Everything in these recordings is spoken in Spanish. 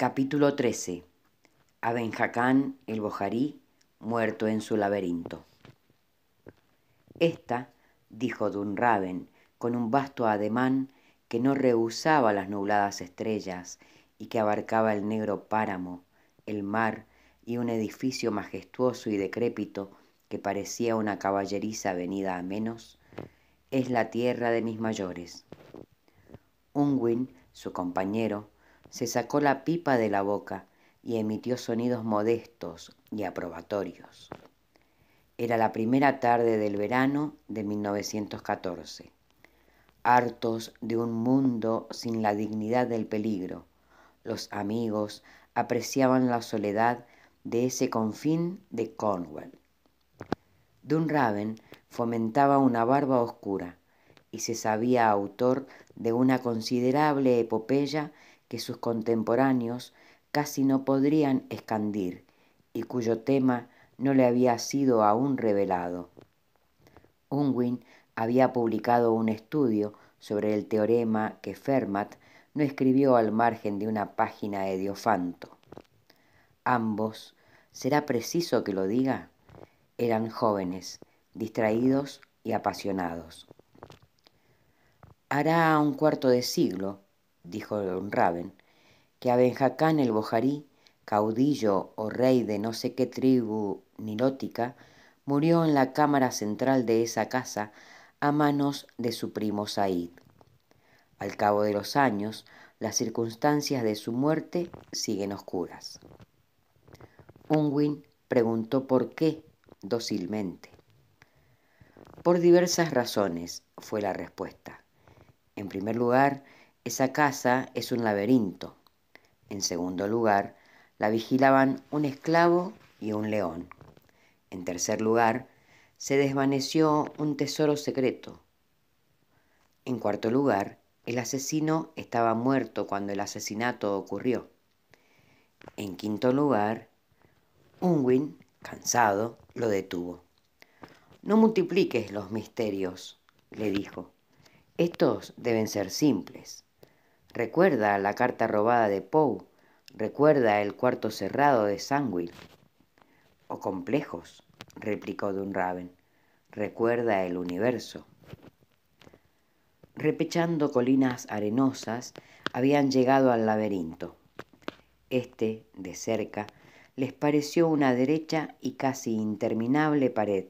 Capítulo 13. Abenjacán el Bojarí, muerto en su laberinto. Esta, dijo Dunraven, con un vasto ademán que no rehusaba las nubladas estrellas y que abarcaba el negro páramo, el mar y un edificio majestuoso y decrépito que parecía una caballeriza venida a menos, es la tierra de mis mayores. Unwin, su compañero, se sacó la pipa de la boca y emitió sonidos modestos y aprobatorios. Era la primera tarde del verano de 1914. Hartos de un mundo sin la dignidad del peligro, los amigos apreciaban la soledad de ese confín de Cornwall. Dunraven fomentaba una barba oscura y se sabía autor de una considerable epopeya que sus contemporáneos casi no podrían escandir y cuyo tema no le había sido aún revelado. Unwin había publicado un estudio sobre el teorema que Fermat no escribió al margen de una página de Diofanto. Ambos, ¿será preciso que lo diga? Eran jóvenes, distraídos y apasionados. Hará un cuarto de siglo, dijo don Raven, que Abenjacán el Bojarí, caudillo o rey de no sé qué tribu nilótica, murió en la cámara central de esa casa a manos de su primo Said. Al cabo de los años, las circunstancias de su muerte siguen oscuras. Unwin preguntó por qué dócilmente. Por diversas razones, fue la respuesta. En primer lugar, esa casa es un laberinto. En segundo lugar, la vigilaban un esclavo y un león. En tercer lugar, se desvaneció un tesoro secreto. En cuarto lugar, el asesino estaba muerto cuando el asesinato ocurrió. En quinto lugar, Unwin, cansado, lo detuvo. No multipliques los misterios, le dijo. Estos deben ser simples. Recuerda la carta robada de Poe, recuerda el cuarto cerrado de Sandwich. O complejos, replicó Dunraven. Recuerda el universo. Repechando colinas arenosas, habían llegado al laberinto. Este, de cerca, les pareció una derecha y casi interminable pared,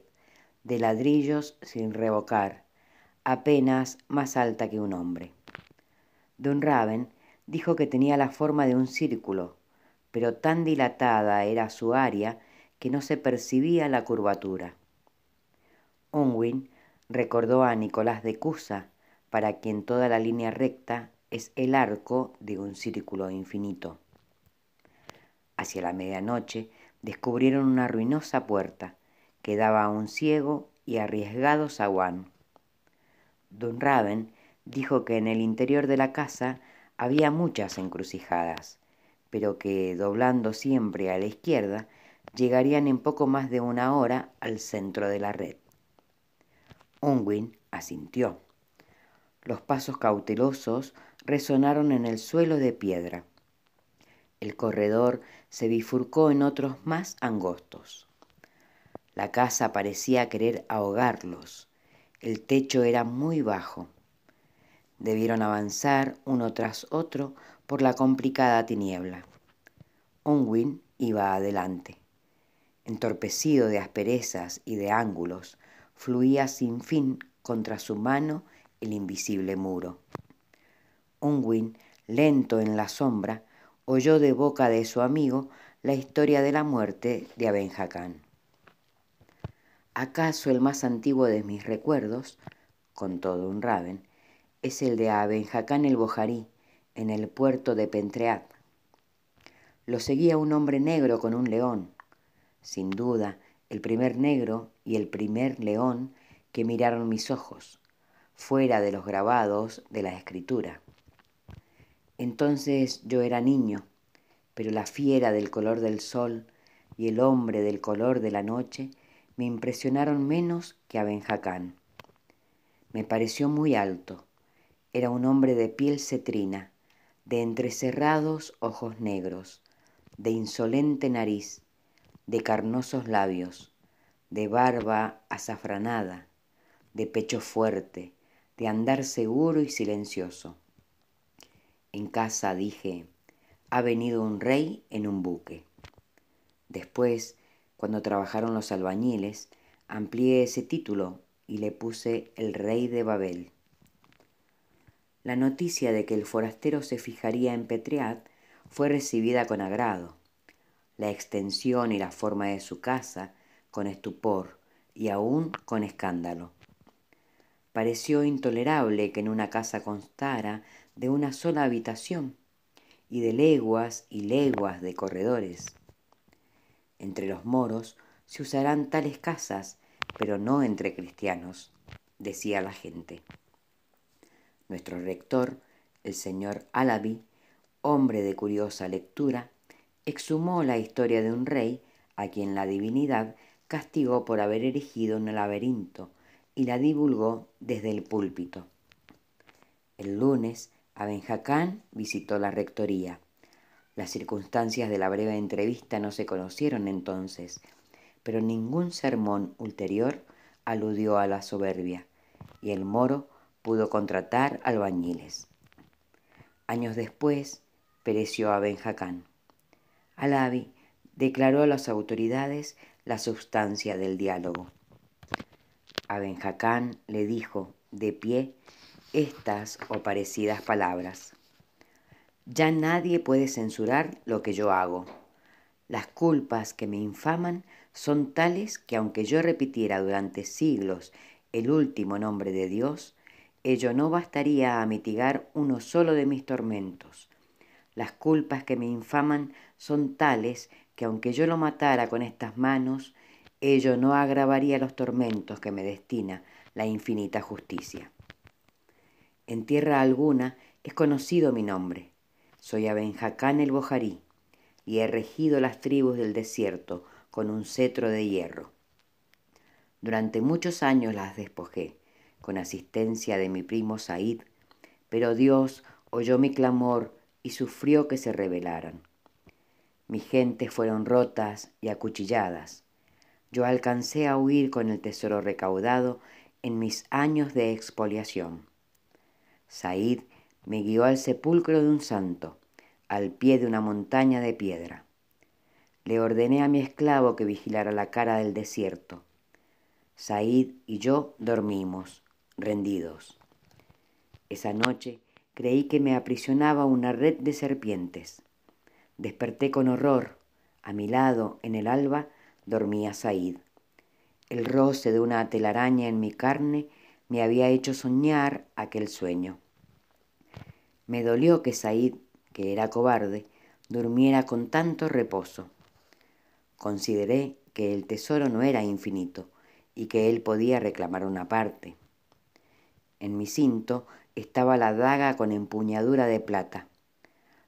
de ladrillos sin revocar, apenas más alta que un hombre. Don Raven dijo que tenía la forma de un círculo, pero tan dilatada era su área que no se percibía la curvatura. Unwin recordó a Nicolás de Cusa, para quien toda la línea recta es el arco de un círculo infinito. Hacia la medianoche descubrieron una ruinosa puerta que daba a un ciego y arriesgado zaguán. Don Raven dijo que en el interior de la casa había muchas encrucijadas, pero que doblando siempre a la izquierda llegarían en poco más de una hora al centro de la red. Unwin asintió. Los pasos cautelosos resonaron en el suelo de piedra. El corredor se bifurcó en otros más angostos. La casa parecía querer ahogarlos. El techo era muy bajo. Debieron avanzar uno tras otro por la complicada tiniebla. Unwin iba adelante. Entorpecido de asperezas y de ángulos, fluía sin fin contra su mano el invisible muro. Unwin, lento en la sombra, oyó de boca de su amigo la historia de la muerte de Abenjacán. ¿Acaso el más antiguo de mis recuerdos, con todo un Raven, es el de Abenjacán el Bojarí, en el puerto de Pentreat. Lo seguía un hombre negro con un león, sin duda el primer negro y el primer león que miraron mis ojos, fuera de los grabados de la escritura. Entonces yo era niño, pero la fiera del color del sol y el hombre del color de la noche me impresionaron menos que a Benjacán. Me pareció muy alto, era un hombre de piel cetrina, de entrecerrados ojos negros, de insolente nariz, de carnosos labios, de barba azafranada, de pecho fuerte, de andar seguro y silencioso. En casa dije, ha venido un rey en un buque. Después, cuando trabajaron los albañiles, amplié ese título y le puse el rey de Babel. La noticia de que el forastero se fijaría en Petriat fue recibida con agrado. La extensión y la forma de su casa, con estupor y aún con escándalo. Pareció intolerable que en una casa constara de una sola habitación y de leguas y leguas de corredores. Entre los moros se usarán tales casas pero no entre cristianos, decía la gente. Nuestro rector, el señor Alabi, hombre de curiosa lectura, exhumó la historia de un rey a quien la divinidad castigó por haber erigido un laberinto y la divulgó desde el púlpito. El lunes, Abenjacán visitó la rectoría. Las circunstancias de la breve entrevista no se conocieron entonces, pero ningún sermón ulterior aludió a la soberbia, y el moro pudo contratar albañiles. Años después pereció a Benjacán. Alabi declaró a las autoridades la sustancia del diálogo. A Benjacán le dijo, de pie, estas o parecidas palabras. Ya nadie puede censurar lo que yo hago. Las culpas que me infaman son tales que aunque yo repitiera durante siglos el último nombre de Dios, ello no bastaría a mitigar uno solo de mis tormentos. Las culpas que me infaman son tales que aunque yo lo matara con estas manos, ello no agravaría los tormentos que me destina la infinita justicia. En tierra alguna es conocido mi nombre. Soy Abenjacán el Bojarí, y he regido las tribus del desierto con un cetro de hierro. Durante muchos años las despojé, con asistencia de mi primo Said, pero Dios oyó mi clamor y sufrió que se rebelaran. Mis gentes fueron rotas y acuchilladas. Yo alcancé a huir con el tesoro recaudado en mis años de expoliación. Said me guió al sepulcro de un santo, al pie de una montaña de piedra. Le ordené a mi esclavo que vigilara la cara del desierto. Said y yo dormimos, rendidos. Esa noche creí que me aprisionaba una red de serpientes. Desperté con horror. A mi lado, en el alba, dormía Said. El roce de una telaraña en mi carne me había hecho soñar aquel sueño. Me dolió que Said, que era cobarde, durmiera con tanto reposo. Consideré que el tesoro no era infinito y que él podía reclamar una parte. En mi cinto estaba la daga con empuñadura de plata.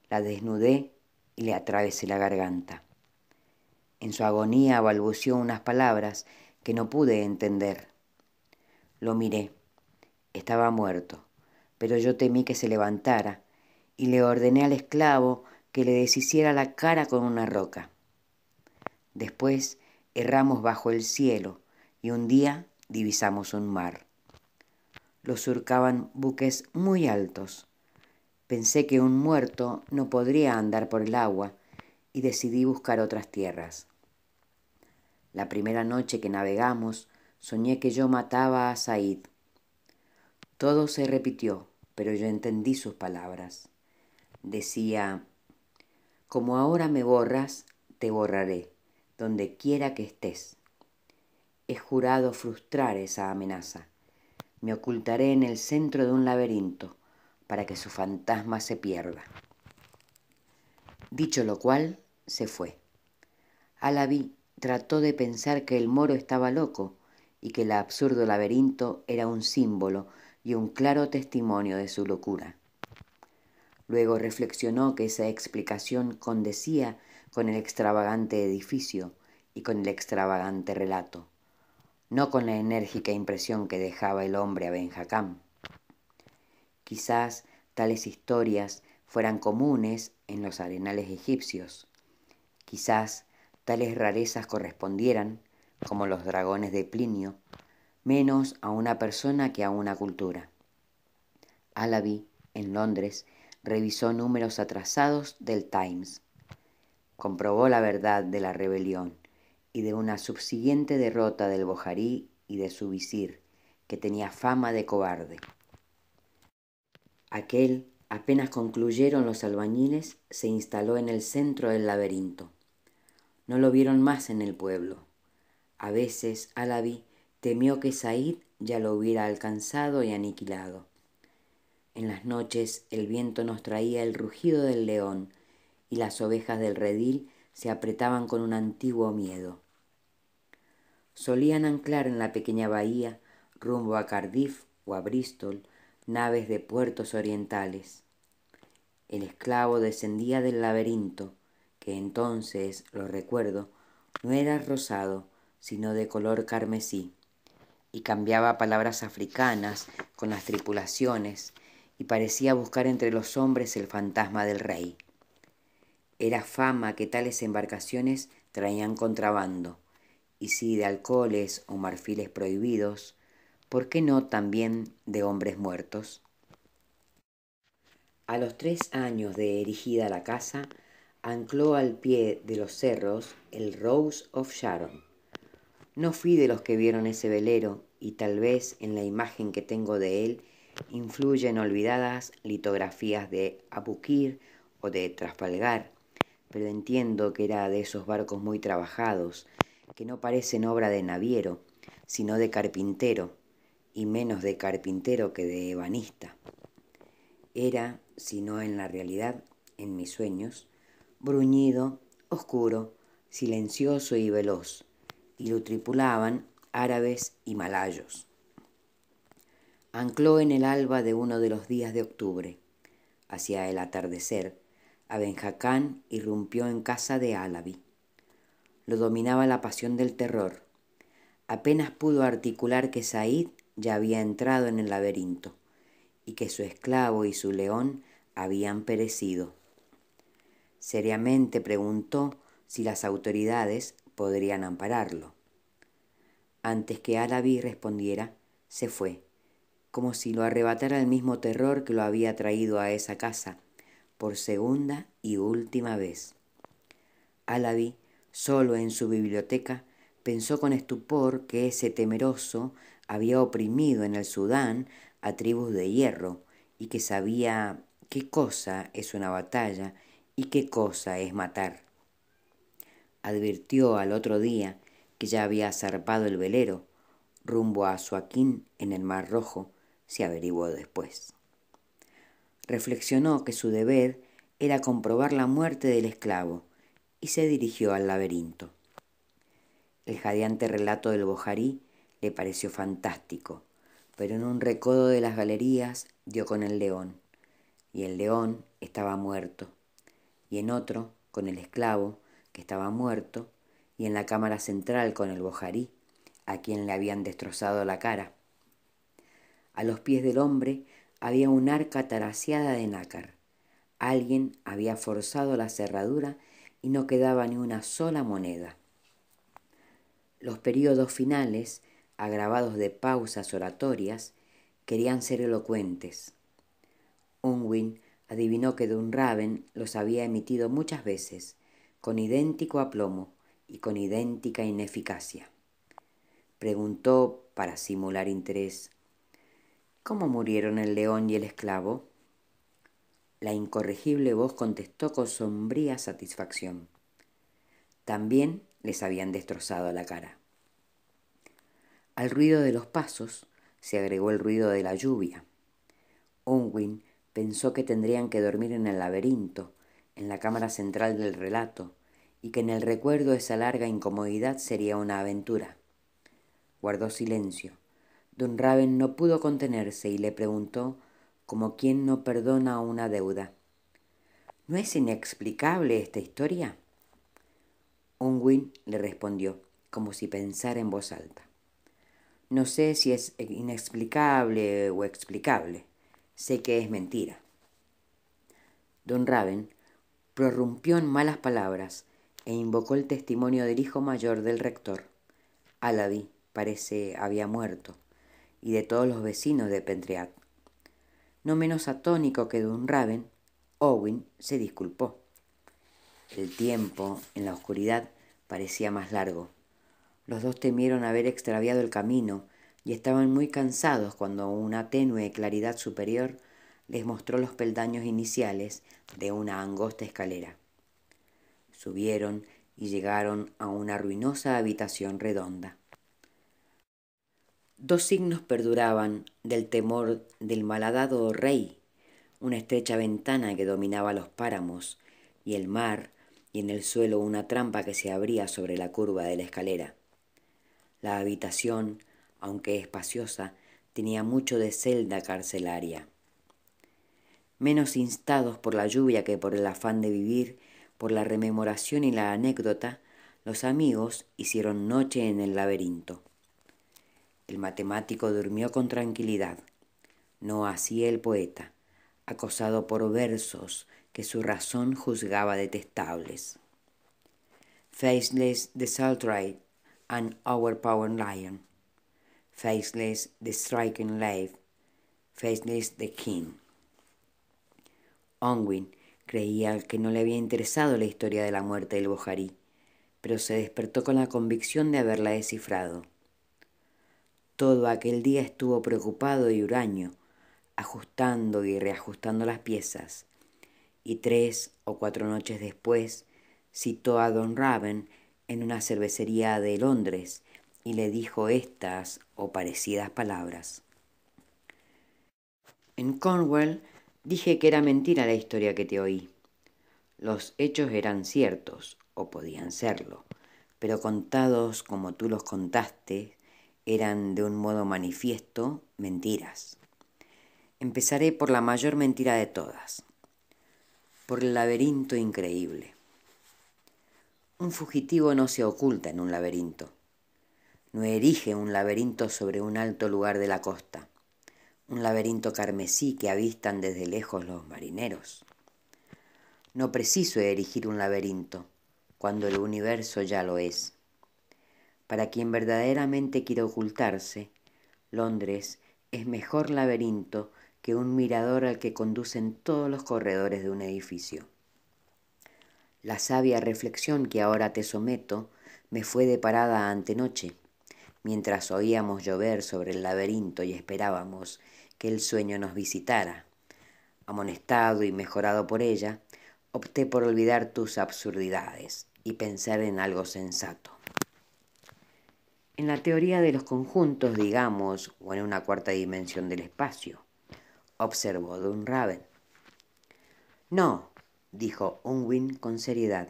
La desnudé y le atravesé la garganta. En su agonía balbuceó unas palabras que no pude entender. Lo miré. Estaba muerto, pero yo temí que se levantara y le ordené al esclavo que le deshiciera la cara con una roca. Después erramos bajo el cielo y un día divisamos un mar. Lo surcaban buques muy altos. Pensé que un muerto no podría andar por el agua y decidí buscar otras tierras. La primera noche que navegamos soñé que yo mataba a Said. Todo se repitió, pero yo entendí sus palabras. Decía, como ahora me borras, te borraré donde quiera que estés. He jurado frustrar esa amenaza. Me ocultaré en el centro de un laberinto para que su fantasma se pierda. Dicho lo cual, se fue. Alaví trató de pensar que el moro estaba loco y que el absurdo laberinto era un símbolo y un claro testimonio de su locura. Luego reflexionó que esa explicación condecía con el extravagante edificio y con el extravagante relato, no con la enérgica impresión que dejaba el hombre a Benjacán. Quizás tales historias fueran comunes en los arenales egipcios. Quizás tales rarezas correspondieran, como los dragones de Plinio, menos a una persona que a una cultura. Alavi, en Londres, revisó números atrasados del Times. Comprobó la verdad de la rebelión y de una subsiguiente derrota del Bojarí y de su visir, que tenía fama de cobarde. Aquel, apenas concluyeron los albañiles, se instaló en el centro del laberinto. No lo vieron más en el pueblo. A veces Alavi temió que Said ya lo hubiera alcanzado y aniquilado. En las noches el viento nos traía el rugido del león y las ovejas del redil se apretaban con un antiguo miedo. Solían anclar en la pequeña bahía, rumbo a Cardiff o a Bristol, naves de puertos orientales. El esclavo descendía del laberinto, que entonces, lo recuerdo, no era rosado, sino de color carmesí, y cambiaba palabras africanas con las tripulaciones y parecía buscar entre los hombres el fantasma del rey. Era fama que tales embarcaciones traían contrabando, y si de alcoholes o marfiles prohibidos, ¿por qué no también de hombres muertos? A los tres años de erigida la casa, ancló al pie de los cerros el Rose of Sharon. No fui de los que vieron ese velero y tal vez en la imagen que tengo de él influyen olvidadas litografías de Abukir o de Trafalgar, pero entiendo que era de esos barcos muy trabajados, que no parecen obra de naviero, sino de carpintero, y menos de carpintero que de ebanista. Era, si no en la realidad, en mis sueños, bruñido, oscuro, silencioso y veloz, y lo tripulaban árabes y malayos ancló en el alba de uno de los días de octubre. Hacia el atardecer, Abenjacán irrumpió en casa de Álavi. Lo dominaba la pasión del terror. Apenas pudo articular que Said ya había entrado en el laberinto y que su esclavo y su león habían perecido. Seriamente preguntó si las autoridades podrían ampararlo. Antes que Álavi respondiera, se fue como si lo arrebatara el mismo terror que lo había traído a esa casa por segunda y última vez. Alaví, solo en su biblioteca, pensó con estupor que ese temeroso había oprimido en el Sudán a tribus de hierro y que sabía qué cosa es una batalla y qué cosa es matar. Advirtió al otro día que ya había zarpado el velero rumbo a Suaquín en el Mar Rojo se averiguó después. Reflexionó que su deber era comprobar la muerte del esclavo y se dirigió al laberinto. El jadeante relato del Bojarí le pareció fantástico, pero en un recodo de las galerías dio con el león, y el león estaba muerto, y en otro con el esclavo, que estaba muerto, y en la cámara central con el Bojarí, a quien le habían destrozado la cara. A los pies del hombre había un arca taraseada de nácar. Alguien había forzado la cerradura y no quedaba ni una sola moneda. Los períodos finales, agravados de pausas oratorias, querían ser elocuentes. Unwin adivinó que Dunraven los había emitido muchas veces, con idéntico aplomo y con idéntica ineficacia. Preguntó, para simular interés, ¿Cómo murieron el león y el esclavo? La incorregible voz contestó con sombría satisfacción. También les habían destrozado la cara. Al ruido de los pasos se agregó el ruido de la lluvia. Unwin pensó que tendrían que dormir en el laberinto, en la cámara central del relato, y que en el recuerdo esa larga incomodidad sería una aventura. Guardó silencio Don Raven no pudo contenerse y le preguntó como quien no perdona una deuda. ¿No es inexplicable esta historia? Unwin le respondió, como si pensara en voz alta. No sé si es inexplicable o explicable. Sé que es mentira. Don Raven prorrumpió en malas palabras e invocó el testimonio del hijo mayor del rector. Alavi, parece, había muerto, y de todos los vecinos de Pentreat. No menos atónico que Raven, Owen se disculpó. El tiempo, en la oscuridad, parecía más largo. Los dos temieron haber extraviado el camino y estaban muy cansados cuando una tenue claridad superior les mostró los peldaños iniciales de una angosta escalera. Subieron y llegaron a una ruinosa habitación redonda. Dos signos perduraban del temor del malhadado rey, una estrecha ventana que dominaba los páramos y el mar, y en el suelo una trampa que se abría sobre la curva de la escalera. La habitación, aunque espaciosa, tenía mucho de celda carcelaria. Menos instados por la lluvia que por el afán de vivir, por la rememoración y la anécdota, los amigos hicieron noche en el laberinto. El matemático durmió con tranquilidad, no así el poeta, acosado por versos que su razón juzgaba detestables. Faceless the Saltrite and Power Lion, Faceless the Striking Life, Faceless the King. Onwin creía que no le había interesado la historia de la muerte del Bojarí, pero se despertó con la convicción de haberla descifrado. Todo aquel día estuvo preocupado y huraño, ajustando y reajustando las piezas, y tres o cuatro noches después citó a Don Raven en una cervecería de Londres y le dijo estas o parecidas palabras. En Cornwall Dije que era mentira la historia que te oí. Los hechos eran ciertos, o podían serlo, pero contados como tú los contaste, eran de un modo manifiesto mentiras. Empezaré por la mayor mentira de todas, por el laberinto increíble. Un fugitivo no se oculta en un laberinto, no erige un laberinto sobre un alto lugar de la costa un laberinto carmesí que avistan desde lejos los marineros. No preciso erigir un laberinto cuando el universo ya lo es. Para quien verdaderamente quiere ocultarse, Londres es mejor laberinto que un mirador al que conducen todos los corredores de un edificio. La sabia reflexión que ahora te someto me fue deparada antenoche, mientras oíamos llover sobre el laberinto y esperábamos que el sueño nos visitara. Amonestado y mejorado por ella, opté por olvidar tus absurdidades y pensar en algo sensato. En la teoría de los conjuntos, digamos, o en una cuarta dimensión del espacio, observó Dunraven. No, dijo Unwin con seriedad.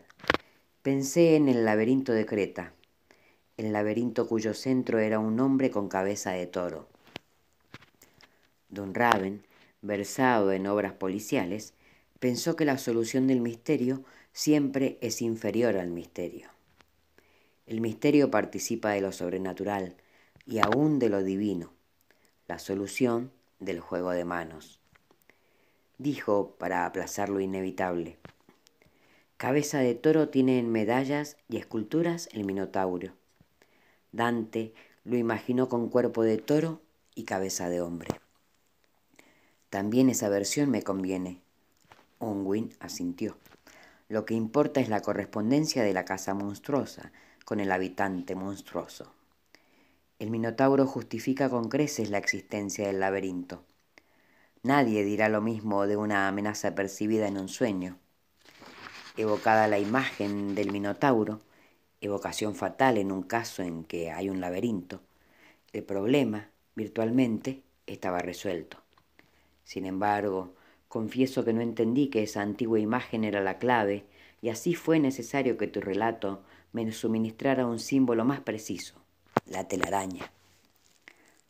Pensé en el laberinto de Creta, el laberinto cuyo centro era un hombre con cabeza de toro. Don Raven, versado en obras policiales, pensó que la solución del misterio siempre es inferior al misterio. El misterio participa de lo sobrenatural y aún de lo divino, la solución del juego de manos. Dijo para aplazar lo inevitable. Cabeza de toro tiene en medallas y esculturas el Minotauro. Dante lo imaginó con cuerpo de toro y cabeza de hombre. También esa versión me conviene. Unwin asintió. Lo que importa es la correspondencia de la casa monstruosa con el habitante monstruoso. El Minotauro justifica con creces la existencia del laberinto. Nadie dirá lo mismo de una amenaza percibida en un sueño. Evocada la imagen del Minotauro, evocación fatal en un caso en que hay un laberinto, el problema, virtualmente, estaba resuelto. Sin embargo, confieso que no entendí que esa antigua imagen era la clave, y así fue necesario que tu relato me suministrara un símbolo más preciso, la telaraña.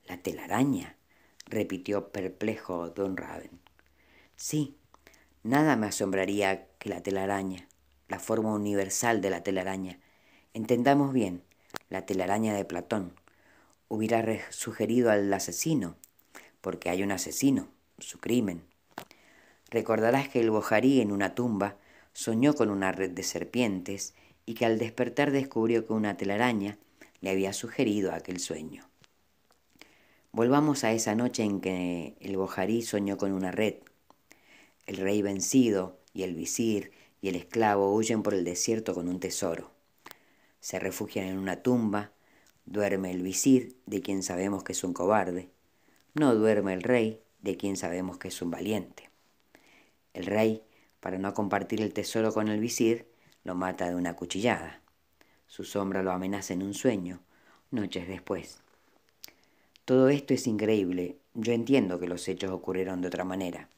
¿La telaraña? repitió perplejo don Raven. Sí, nada me asombraría que la telaraña, la forma universal de la telaraña. Entendamos bien, la telaraña de Platón hubiera sugerido al asesino, porque hay un asesino, su crimen. Recordarás que el Bojarí en una tumba soñó con una red de serpientes y que al despertar descubrió que una telaraña le había sugerido aquel sueño. Volvamos a esa noche en que el Bojarí soñó con una red. El rey vencido y el visir y el esclavo huyen por el desierto con un tesoro. Se refugian en una tumba, duerme el visir, de quien sabemos que es un cobarde. No duerme el rey, de quien sabemos que es un valiente. El rey, para no compartir el tesoro con el visir, lo mata de una cuchillada. Su sombra lo amenaza en un sueño, noches después. Todo esto es increíble. Yo entiendo que los hechos ocurrieron de otra manera.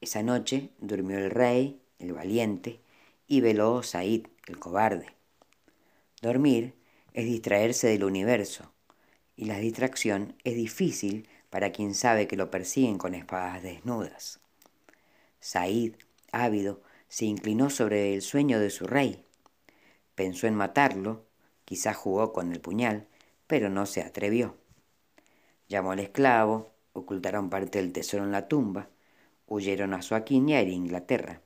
Esa noche durmió el rey, el valiente, y veló Said, el cobarde. Dormir es distraerse del universo, y la distracción es difícil para quien sabe que lo persiguen con espadas desnudas. Said, ávido, se inclinó sobre el sueño de su rey. Pensó en matarlo, quizá jugó con el puñal, pero no se atrevió. Llamó al esclavo, ocultaron parte del tesoro en la tumba, huyeron a y a Inglaterra,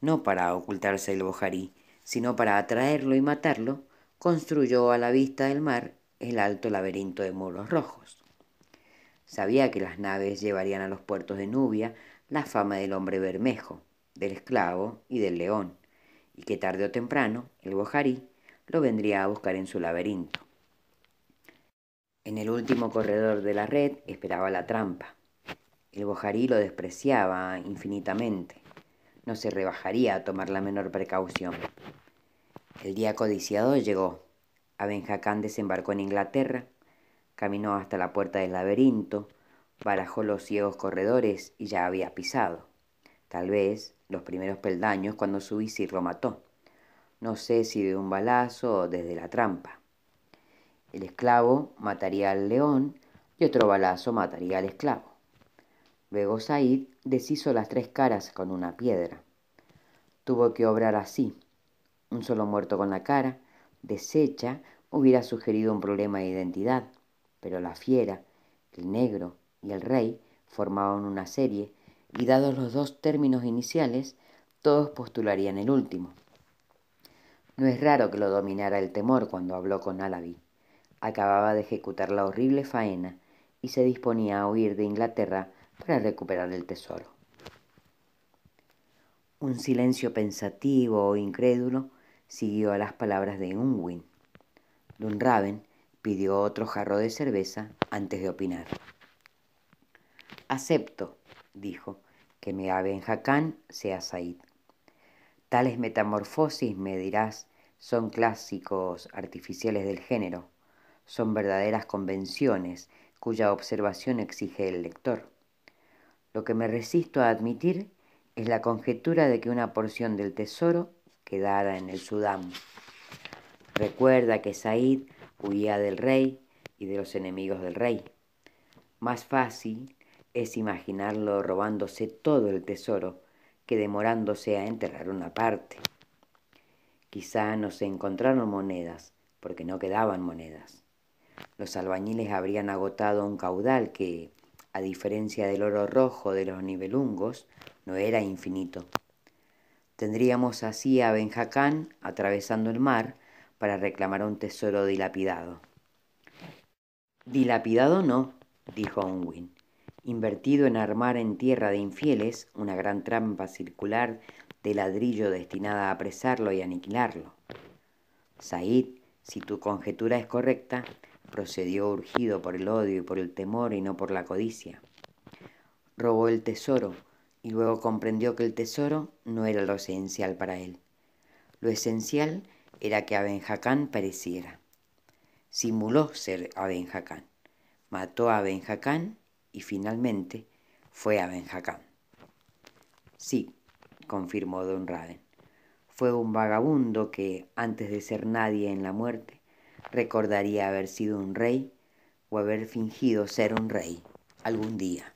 no para ocultarse el Bojarí, sino para atraerlo y matarlo, construyó a la vista del mar el alto laberinto de muros rojos. Sabía que las naves llevarían a los puertos de Nubia la fama del hombre bermejo, del esclavo y del león, y que tarde o temprano el Bojarí lo vendría a buscar en su laberinto. En el último corredor de la red esperaba la trampa. El bojarí lo despreciaba infinitamente. No se rebajaría a tomar la menor precaución. El día codiciado llegó. Aben desembarcó en Inglaterra, caminó hasta la puerta del laberinto, barajó los ciegos corredores y ya había pisado. Tal vez los primeros peldaños cuando su visir lo mató. No sé si de un balazo o desde la trampa. El esclavo mataría al león y otro balazo mataría al esclavo. Luego Said deshizo las tres caras con una piedra. Tuvo que obrar así. Un solo muerto con la cara, deshecha, hubiera sugerido un problema de identidad, pero la fiera, el negro y el rey formaban una serie y dados los dos términos iniciales, todos postularían el último. No es raro que lo dominara el temor cuando habló con Alaví acababa de ejecutar la horrible faena y se disponía a huir de Inglaterra para recuperar el tesoro. Un silencio pensativo o incrédulo siguió a las palabras de Unwin. Dunraven pidió otro jarro de cerveza antes de opinar. Acepto, dijo, que me Aben Hakan sea Said. Tales metamorfosis, me dirás, son clásicos artificiales del género son verdaderas convenciones cuya observación exige el lector. Lo que me resisto a admitir es la conjetura de que una porción del tesoro quedara en el Sudán. Recuerda que Said huía del rey y de los enemigos del rey. Más fácil es imaginarlo robándose todo el tesoro que demorándose a enterrar una parte. Quizá no se encontraron monedas, porque no quedaban monedas. Los albañiles habrían agotado un caudal que, a diferencia del oro rojo de los nivelungos, no era infinito. Tendríamos así a Benjacán atravesando el mar para reclamar un tesoro dilapidado. Dilapidado no, dijo Unwin, invertido en armar en tierra de infieles una gran trampa circular de ladrillo destinada a apresarlo y aniquilarlo. Said, si tu conjetura es correcta, procedió urgido por el odio y por el temor y no por la codicia. Robó el tesoro y luego comprendió que el tesoro no era lo esencial para él. Lo esencial era que Aben pereciera. Simuló ser Aben Mató a Aben y finalmente fue Aben Sí, confirmó don Raven. Fue un vagabundo que, antes de ser nadie en la muerte, recordaría haber sido un rey o haber fingido ser un rey algún día.